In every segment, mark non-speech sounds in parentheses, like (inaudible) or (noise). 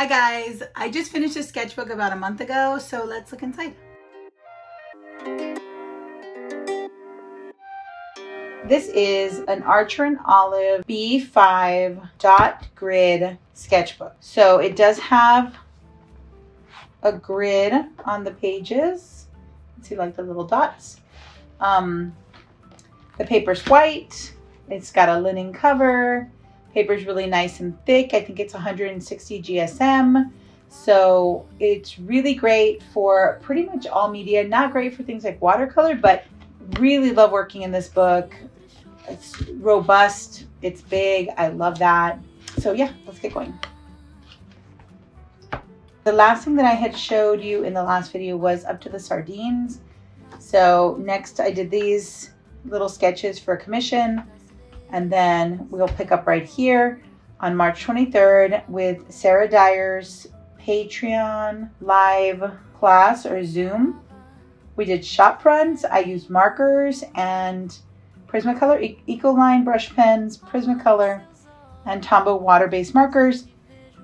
Hi guys, I just finished a sketchbook about a month ago, so let's look inside. This is an Archer and Olive B5 dot grid sketchbook. So it does have a grid on the pages. See like the little dots. Um, the paper's white. It's got a linen cover. Paper's really nice and thick. I think it's 160 GSM. So it's really great for pretty much all media. Not great for things like watercolor, but really love working in this book. It's robust, it's big, I love that. So yeah, let's get going. The last thing that I had showed you in the last video was up to the sardines. So next I did these little sketches for a commission and then we'll pick up right here on March 23rd with Sarah Dyer's Patreon live class or Zoom. We did shop runs. I used markers and Prismacolor e Ecoline brush pens, Prismacolor, and Tombow water-based markers.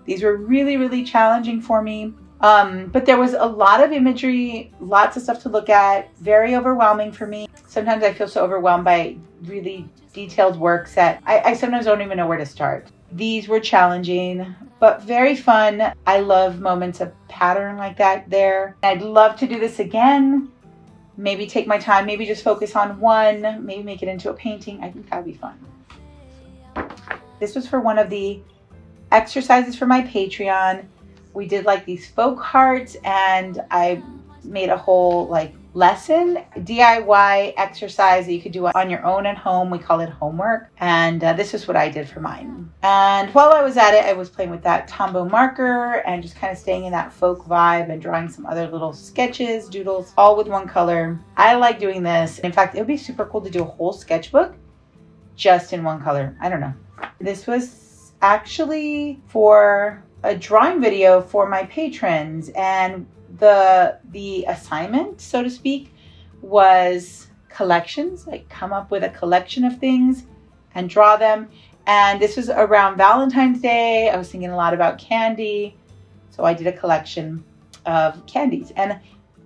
These were really, really challenging for me. Um, but there was a lot of imagery, lots of stuff to look at, very overwhelming for me. Sometimes I feel so overwhelmed by really detailed work set. I, I sometimes don't even know where to start. These were challenging, but very fun. I love moments of pattern like that there. I'd love to do this again maybe take my time, maybe just focus on one, maybe make it into a painting. I think that would be fun. This was for one of the exercises for my Patreon. We did like these folk hearts and I made a whole like lesson, DIY exercise that you could do on your own at home. We call it homework. And uh, this is what I did for mine. And while I was at it, I was playing with that Tombow marker and just kind of staying in that folk vibe and drawing some other little sketches, doodles, all with one color. I like doing this. In fact, it would be super cool to do a whole sketchbook just in one color. I don't know. This was actually for a drawing video for my patrons and the the assignment, so to speak, was collections, like come up with a collection of things and draw them. And this was around Valentine's Day. I was thinking a lot about candy. So I did a collection of candies. And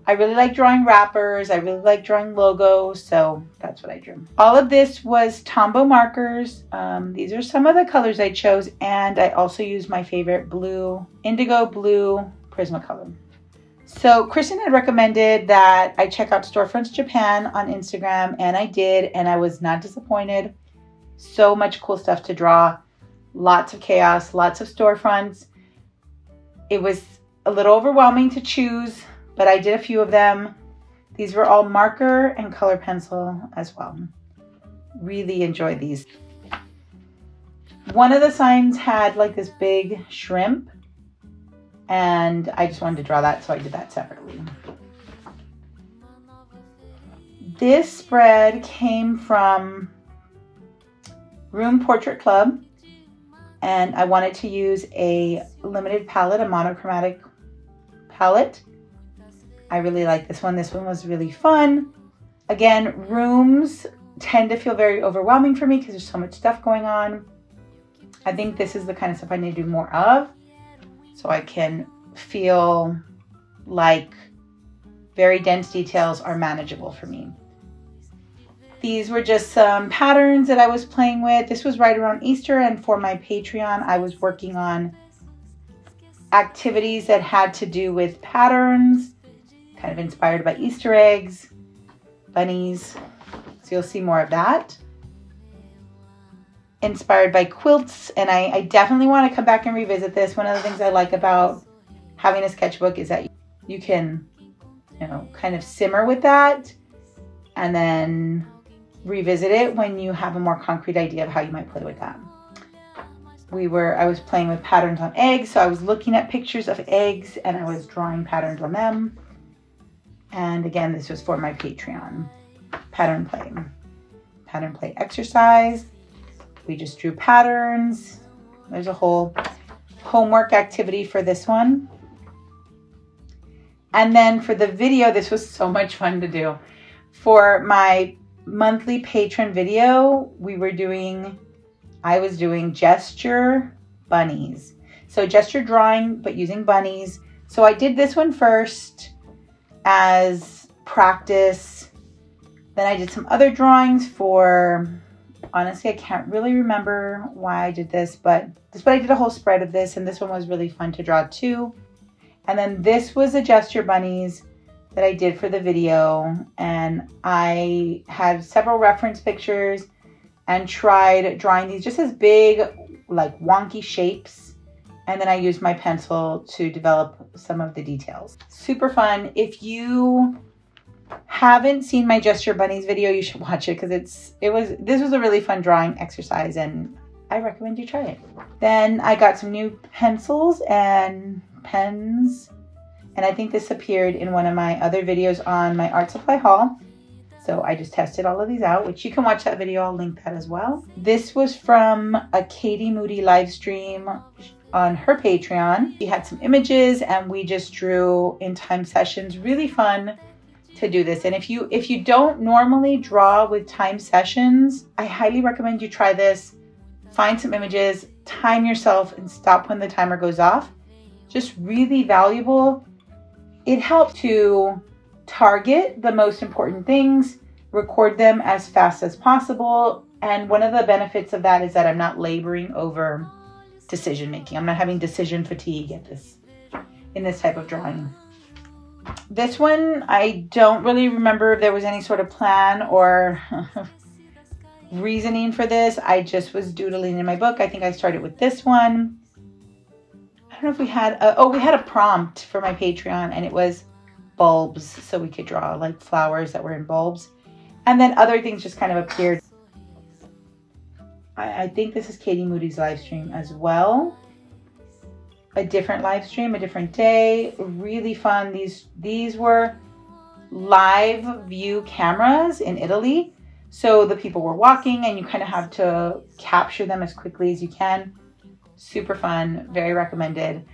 I really like drawing wrappers. I really like drawing logos. So that's what I drew. All of this was Tombow markers. Um, these are some of the colors I chose. And I also used my favorite blue, indigo blue Prismacolor. So Kristen had recommended that I check out Storefronts Japan on Instagram, and I did, and I was not disappointed. So much cool stuff to draw, lots of chaos, lots of storefronts. It was a little overwhelming to choose, but I did a few of them. These were all marker and color pencil as well. Really enjoyed these. One of the signs had like this big shrimp and I just wanted to draw that, so I did that separately. This spread came from Room Portrait Club, and I wanted to use a limited palette, a monochromatic palette. I really like this one. This one was really fun. Again, rooms tend to feel very overwhelming for me because there's so much stuff going on. I think this is the kind of stuff I need to do more of so I can feel like very dense details are manageable for me. These were just some patterns that I was playing with. This was right around Easter and for my Patreon, I was working on activities that had to do with patterns, kind of inspired by Easter eggs, bunnies. So you'll see more of that inspired by quilts and I, I definitely want to come back and revisit this. One of the things I like about having a sketchbook is that you can, you know, kind of simmer with that and then revisit it when you have a more concrete idea of how you might play with that. We were, I was playing with patterns on eggs, so I was looking at pictures of eggs and I was drawing patterns on them. And again, this was for my Patreon pattern play. Pattern play exercise. We just drew patterns. There's a whole homework activity for this one. And then for the video, this was so much fun to do. For my monthly patron video, we were doing, I was doing gesture bunnies. So gesture drawing, but using bunnies. So I did this one first as practice. Then I did some other drawings for, honestly, I can't really remember why I did this, but this, but I did a whole spread of this and this one was really fun to draw too. And then this was the gesture bunnies that I did for the video. And I had several reference pictures and tried drawing these just as big, like wonky shapes. And then I used my pencil to develop some of the details. Super fun. If you haven't seen my gesture bunnies video, you should watch it because it's it was this was a really fun drawing exercise and I recommend you try it. Then I got some new pencils and pens and I think this appeared in one of my other videos on my art supply haul. So I just tested all of these out, which you can watch that video. I'll link that as well. This was from a Katie Moody live stream on her Patreon. She had some images and we just drew in time sessions. Really fun to do this. And if you if you don't normally draw with time sessions, I highly recommend you try this. Find some images, time yourself and stop when the timer goes off. Just really valuable. It helps to target the most important things, record them as fast as possible. And one of the benefits of that is that I'm not laboring over decision making. I'm not having decision fatigue at this in this type of drawing. This one, I don't really remember if there was any sort of plan or (laughs) reasoning for this. I just was doodling in my book. I think I started with this one. I don't know if we had, a, oh, we had a prompt for my Patreon and it was bulbs. So we could draw like flowers that were in bulbs. And then other things just kind of appeared. I, I think this is Katie Moody's live stream as well a different live stream, a different day. Really fun. These these were live view cameras in Italy. So the people were walking and you kind of have to capture them as quickly as you can. Super fun, very recommended.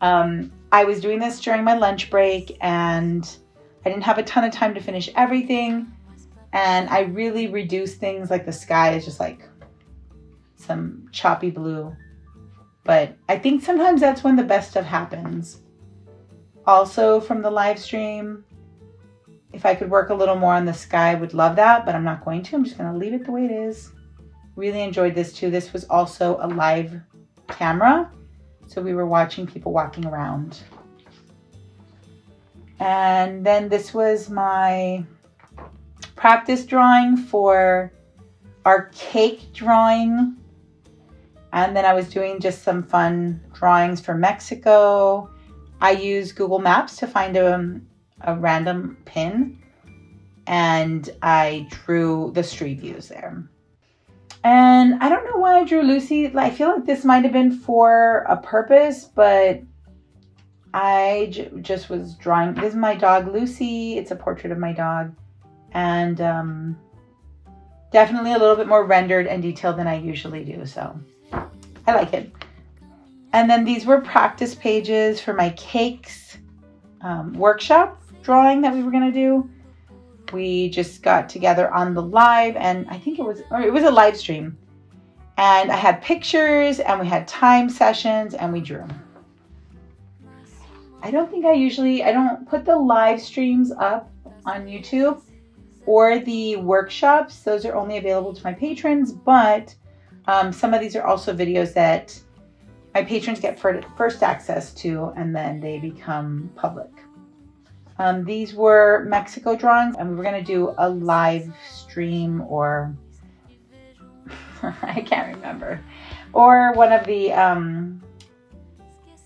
Um, I was doing this during my lunch break and I didn't have a ton of time to finish everything. And I really reduced things like the sky is just like some choppy blue but I think sometimes that's when the best stuff happens. Also from the live stream, if I could work a little more on the sky, I would love that, but I'm not going to. I'm just going to leave it the way it is. Really enjoyed this too. This was also a live camera. So we were watching people walking around. And then this was my practice drawing for our cake drawing and then I was doing just some fun drawings for Mexico. I used Google Maps to find a, a random pin and I drew the street views there. And I don't know why I drew Lucy. I feel like this might have been for a purpose, but I just was drawing. This is my dog Lucy. It's a portrait of my dog. And um, definitely a little bit more rendered and detailed than I usually do. So I like it. And then these were practice pages for my cakes um, workshop drawing that we were going to do. We just got together on the live and I think it was, or it was a live stream. And I had pictures and we had time sessions and we drew. I don't think I usually, I don't put the live streams up on YouTube or the workshops. Those are only available to my patrons, but um, some of these are also videos that my patrons get first access to and then they become public. Um, these were Mexico drawings and we were going to do a live stream or (laughs) I can't remember or one of the um,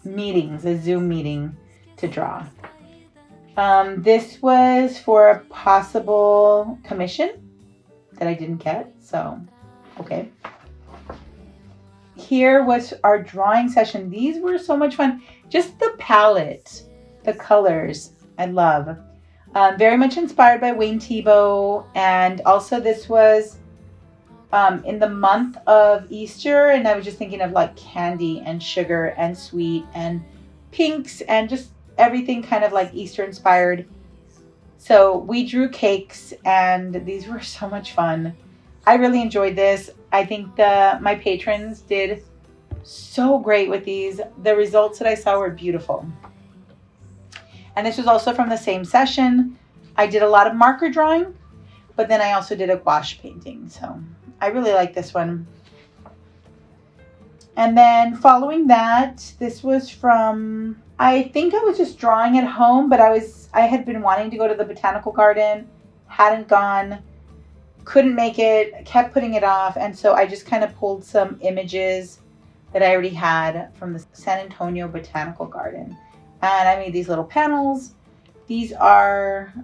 meetings, a Zoom meeting to draw. Um, this was for a possible commission that I didn't get, so okay here was our drawing session. These were so much fun. Just the palette, the colors, I love. Um, very much inspired by Wayne Thiebaud. And also this was um, in the month of Easter. And I was just thinking of like candy and sugar and sweet and pinks and just everything kind of like Easter inspired. So we drew cakes and these were (laughs) so much fun. I really enjoyed this. I think the my patrons did so great with these. The results that I saw were beautiful. And this was also from the same session. I did a lot of marker drawing, but then I also did a gouache painting. So I really like this one. And then following that, this was from, I think I was just drawing at home, but I was, I had been wanting to go to the botanical garden, hadn't gone, couldn't make it, kept putting it off. And so I just kind of pulled some images that I already had from the San Antonio Botanical Garden. And I made these little panels. These are,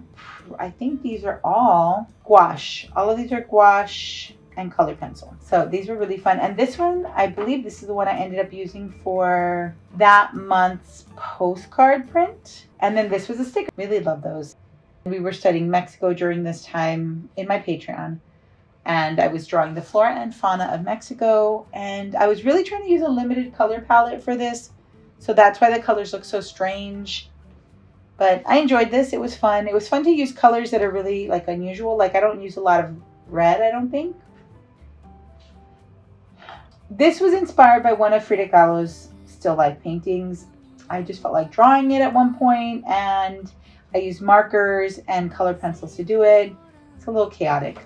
I think these are all gouache. All of these are gouache and color pencil. So these were really fun. And this one, I believe this is the one I ended up using for that month's postcard print. And then this was a sticker. Really love those. We were studying Mexico during this time in my Patreon and I was drawing the flora and fauna of Mexico. And I was really trying to use a limited color palette for this. So that's why the colors look so strange. But I enjoyed this. It was fun. It was fun to use colors that are really like unusual. Like I don't use a lot of red, I don't think. This was inspired by one of Frida Kahlo's still life paintings. I just felt like drawing it at one point and I used markers and color pencils to do it. It's a little chaotic.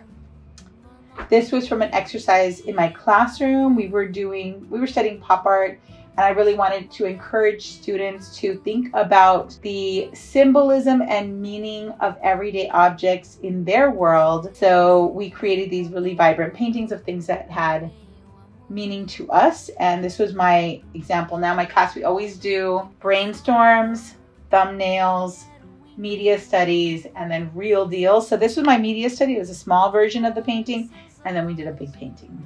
This was from an exercise in my classroom. We were doing, we were studying pop art and I really wanted to encourage students to think about the symbolism and meaning of everyday objects in their world. So we created these really vibrant paintings of things that had meaning to us. And this was my example. Now, my class, we always do brainstorms, thumbnails, media studies, and then real deals. So this was my media study. It was a small version of the painting and then we did a big painting.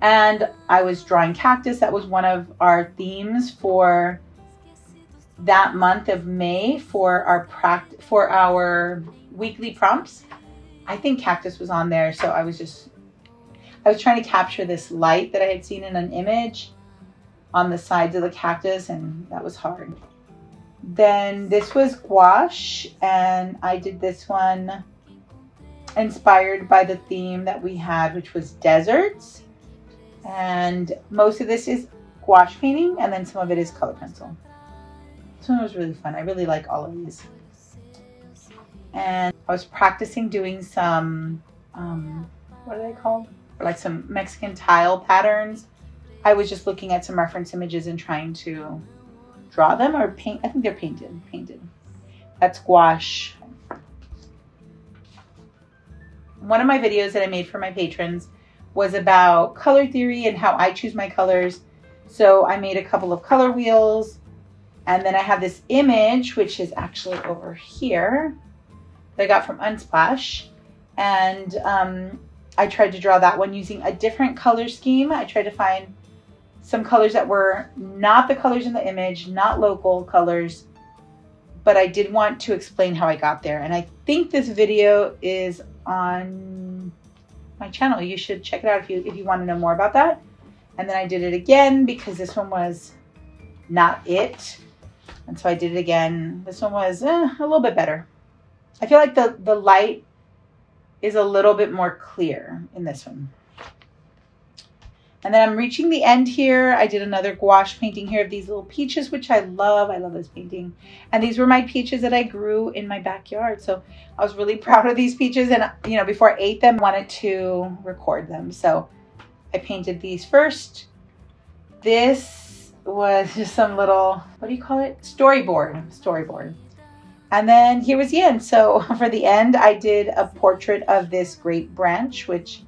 And I was drawing cactus. That was one of our themes for that month of May for our pract for our weekly prompts. I think cactus was on there, so I was just I was trying to capture this light that I had seen in an image on the sides of the cactus, and that was hard. Then this was gouache, and I did this one inspired by the theme that we had, which was deserts. And most of this is gouache painting, and then some of it is color pencil. This one was really fun. I really like all of these. And I was practicing doing some, um, what are they called? Like some Mexican tile patterns. I was just looking at some reference images and trying to draw them or paint. I think they're painted. Painted. That's gouache one of my videos that I made for my patrons was about color theory and how I choose my colors. So I made a couple of color wheels and then I have this image, which is actually over here that I got from Unsplash. And um, I tried to draw that one using a different color scheme. I tried to find some colors that were not the colors in the image, not local colors, but I did want to explain how I got there. And I think this video is on my channel. You should check it out if you if you want to know more about that. And then I did it again because this one was not it. And so I did it again. This one was eh, a little bit better. I feel like the, the light is a little bit more clear in this one. And then I'm reaching the end here. I did another gouache painting here of these little peaches, which I love. I love this painting. And these were my peaches that I grew in my backyard. So I was really proud of these peaches. And, you know, before I ate them, wanted to record them. So I painted these first. This was just some little, what do you call it? Storyboard, storyboard. And then here was the end. So (laughs) for the end, I did a portrait of this great branch, which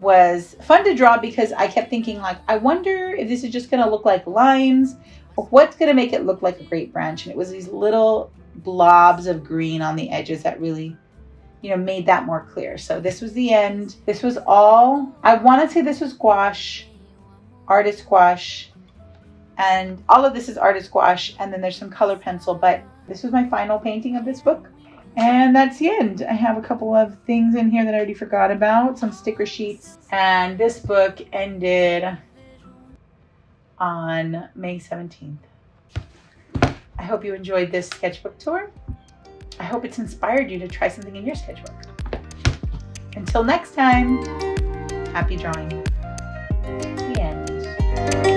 was fun to draw because I kept thinking like, I wonder if this is just going to look like lines or what's going to make it look like a great branch. And it was these little blobs of green on the edges that really, you know, made that more clear. So this was the end. This was all, I want to say this was gouache, artist gouache, and all of this is artist gouache. And then there's some color pencil, but this was my final painting of this book. And that's the end. I have a couple of things in here that I already forgot about, some sticker sheets. And this book ended on May 17th. I hope you enjoyed this sketchbook tour. I hope it's inspired you to try something in your sketchbook. Until next time, happy drawing. The end.